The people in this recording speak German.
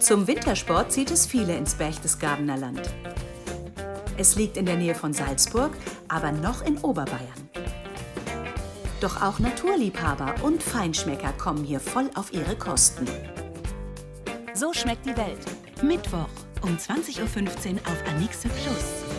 Zum Wintersport zieht es viele ins Berchtesgadener Land. Es liegt in der Nähe von Salzburg, aber noch in Oberbayern. Doch auch Naturliebhaber und Feinschmecker kommen hier voll auf ihre Kosten. So schmeckt die Welt. Mittwoch um 20.15 Uhr auf Anixe Plus.